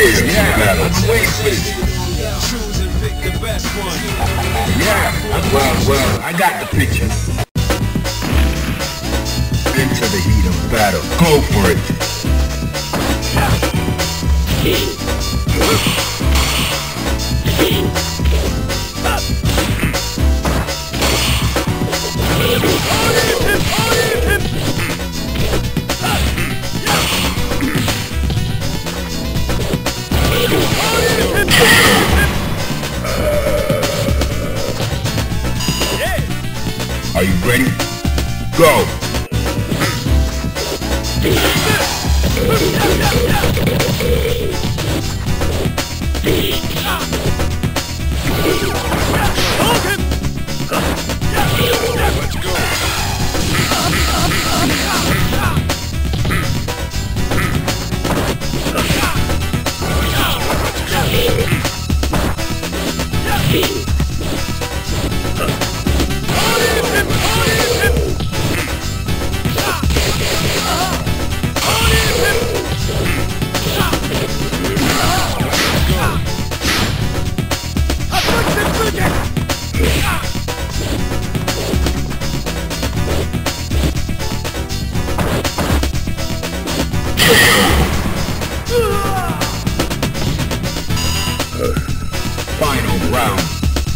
Waiting for this. Choose and pick the best one. Yeah, well, well, I got the picture. Into the heat of battle. Go for it. Are you ready? Go!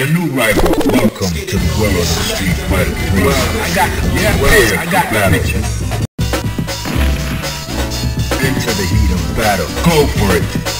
a new rival. Welcome to the world of the Street Fighter 3. Well, I got the, yeah, Prepare I got the picture. Into the heat of battle. Go for it.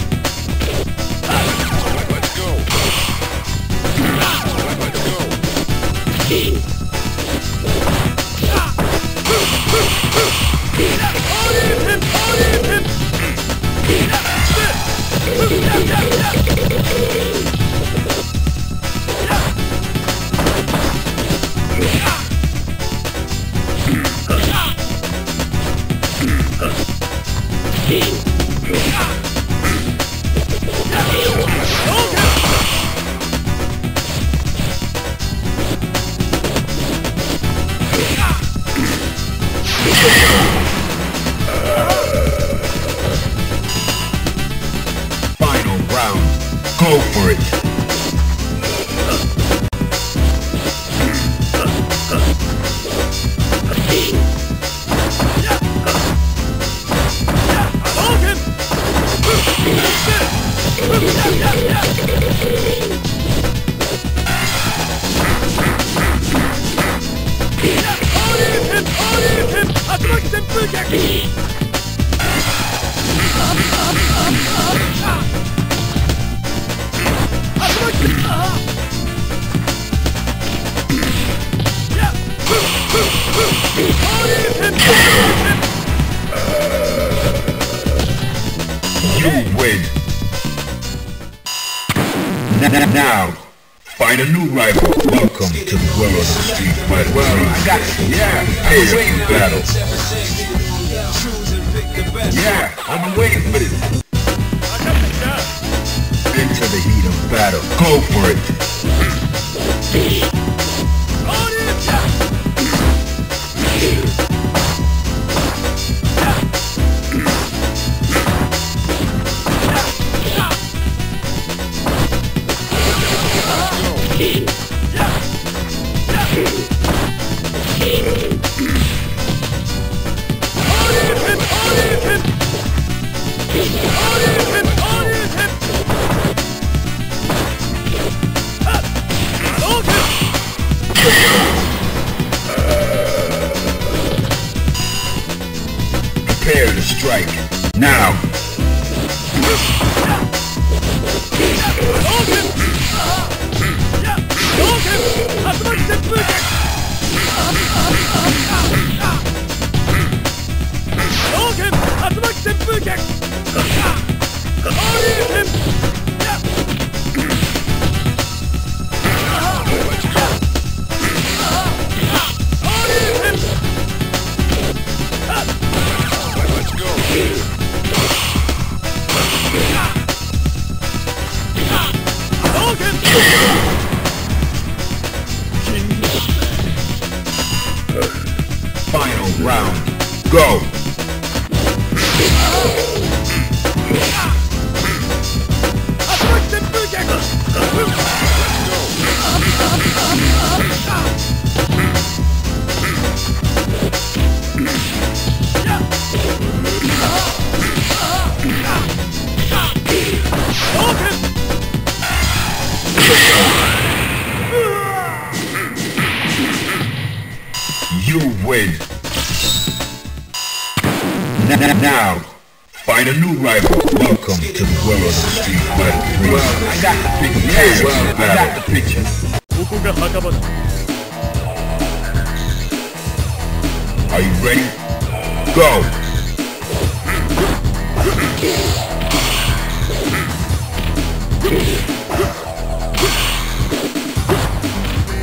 Welcome to the world of the Street Fighter. Well, I got you. Yeah, been waiting for battle. this. Choose and pick the best Yeah, been waiting for this. Into the heat of battle. Go for it. Prepare You win. N- Now, find a new rival. Welcome to the world of Street Fighter 3. Well, I got the picture. Prepare Yeah, well, for I got battle. the picture. ここが墓場だ Are you ready? Go.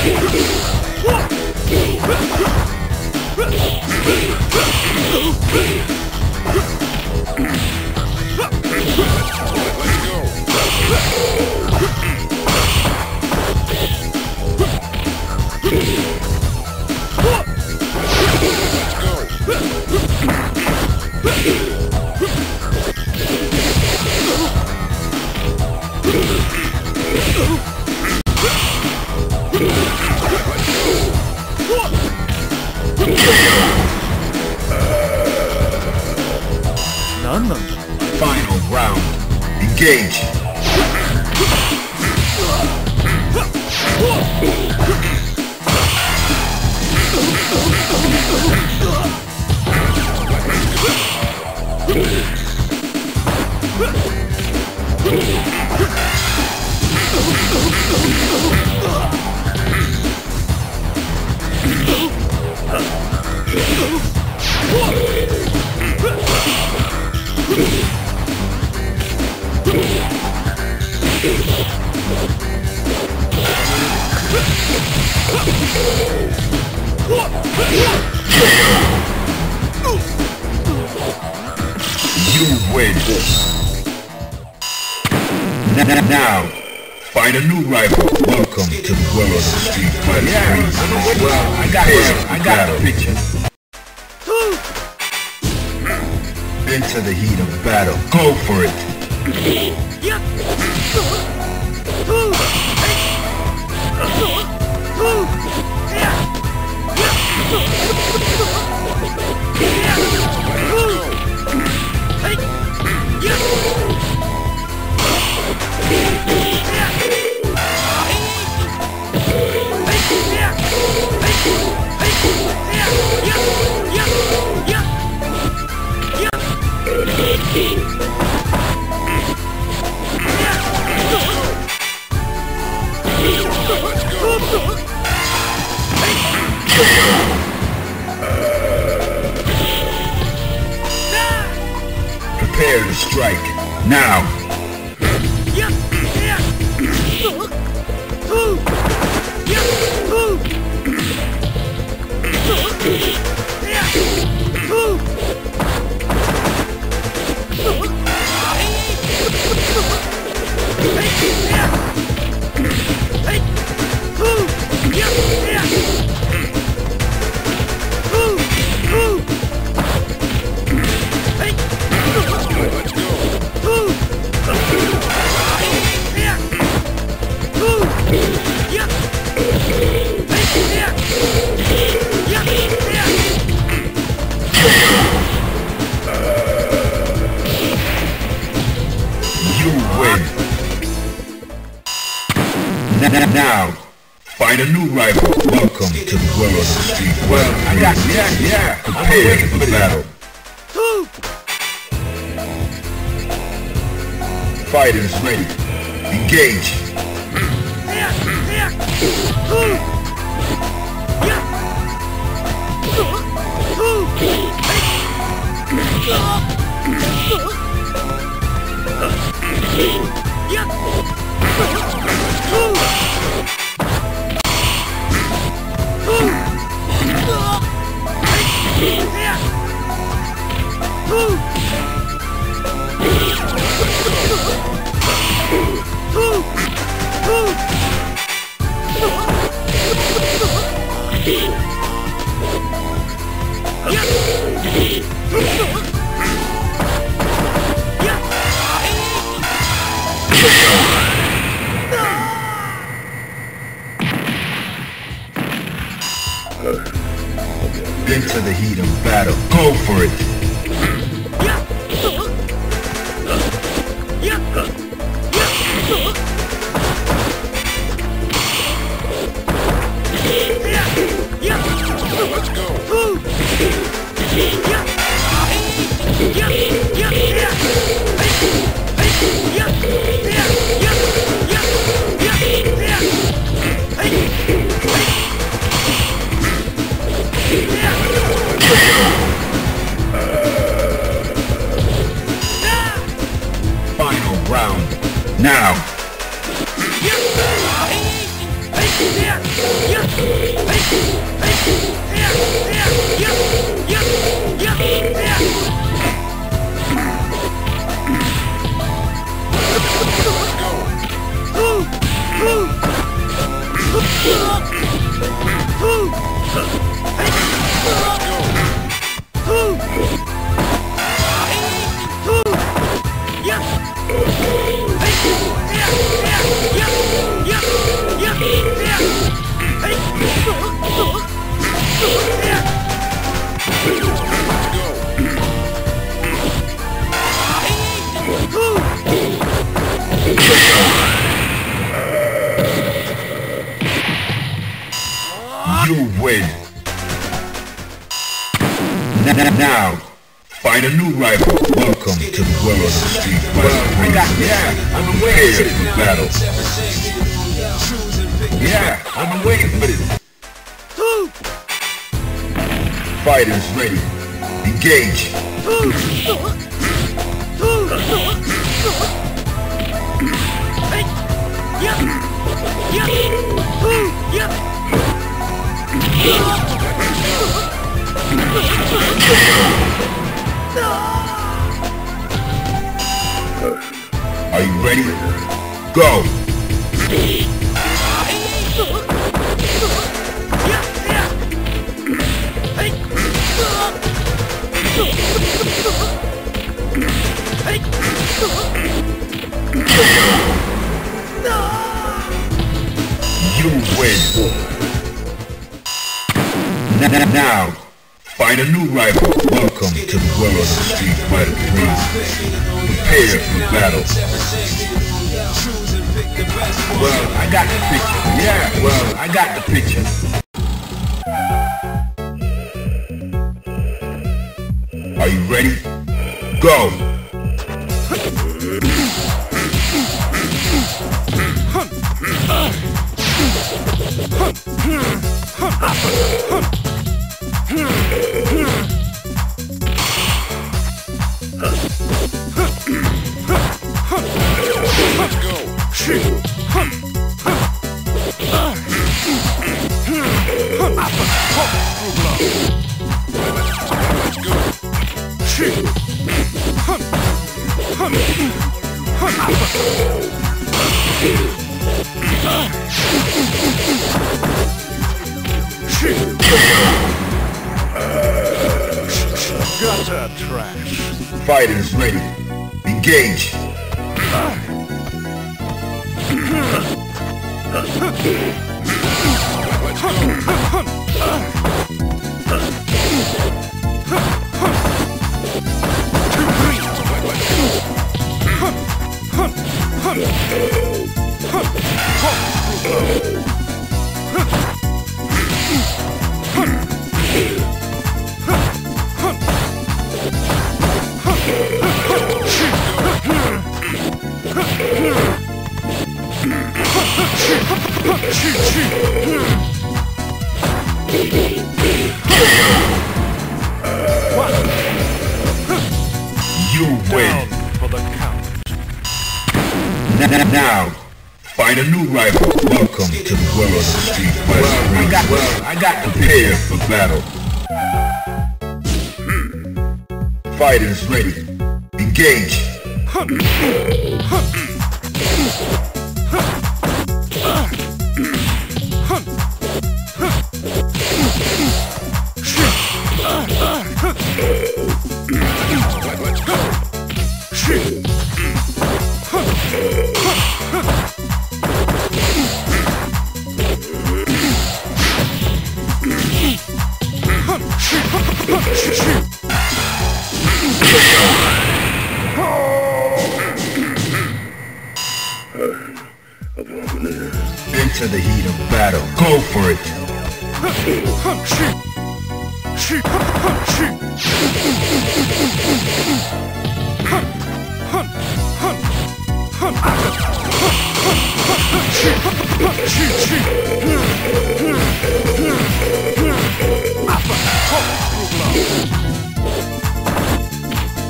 Final round. Engage. You win. N- Now, find a new rival. Welcome to the world of Street Fighter. Yeah, Street I know Fighter. well. I got it. I got the picture. Into the heat of battle. Go for it. Welcome to the world of the Street Well, I got yeah, yeah. Prepare for battle. Fighters ready. Engage. Into Yeah. Now, find a new rival. Welcome to the world of the Street Fighter. Well, I got Yeah, I've been waiting for battle. Yeah, I've been waiting for this. Fighters ready. Engage. Are you ready? Go! You win. N- Now, find a new rival. Welcome to the world of Street Fighter 3. Prepare for battle. Well, I got the picture. Yeah, well, I got the picture. Are you ready? Go! Shit! Trash. Fighters ready. Engage. Battle. Hmm. Fighters ready. Engage.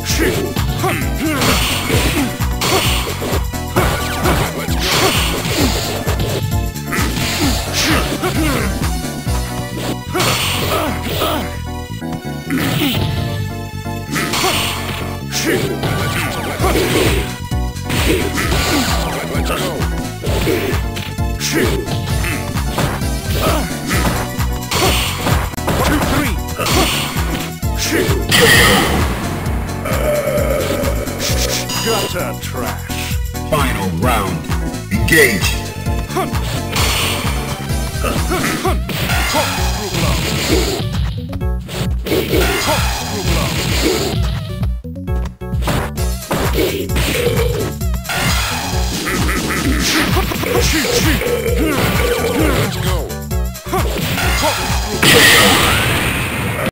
Shit! Engage.